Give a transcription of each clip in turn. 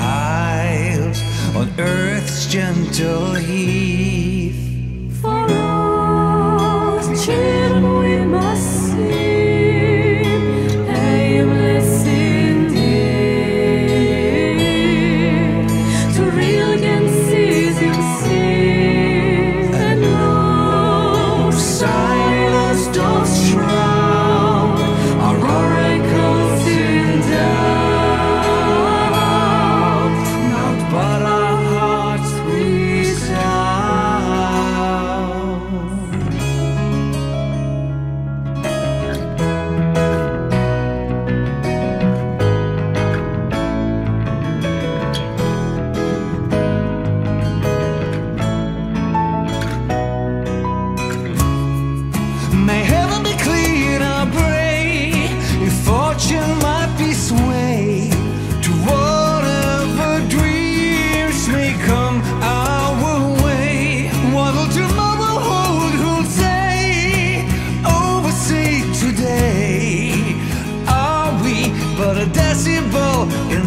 child on earth's gentle heat.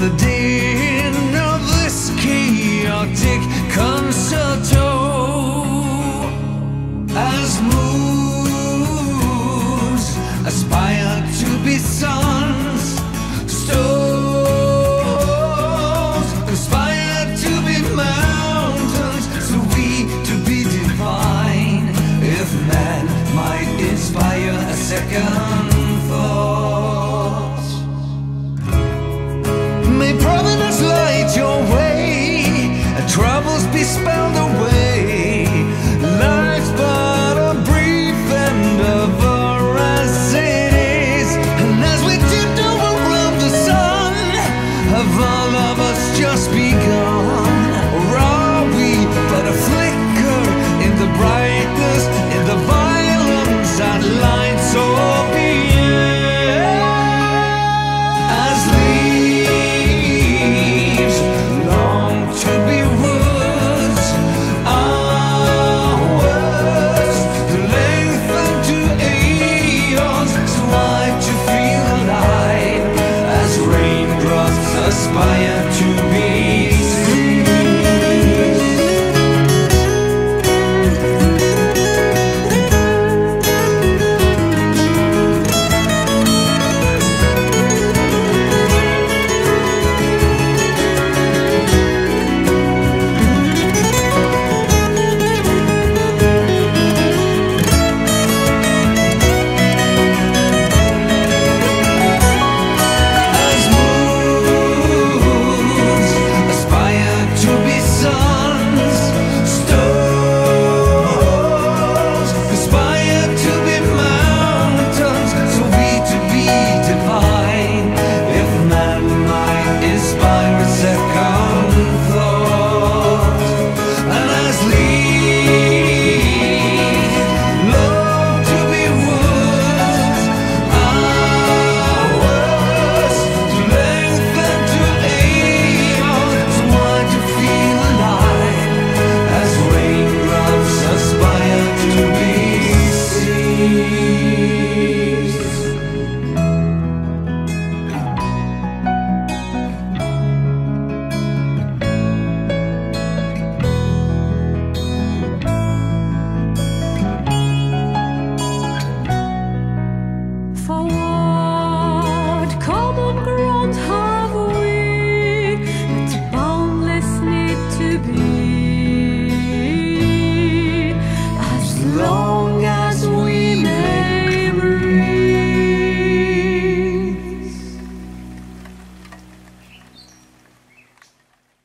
the din of this chaotic concerto as moons aspire to be suns, stones aspire to be mountains, so we to be divine. If man might inspire a second thought. Providence light your way, and troubles be spelled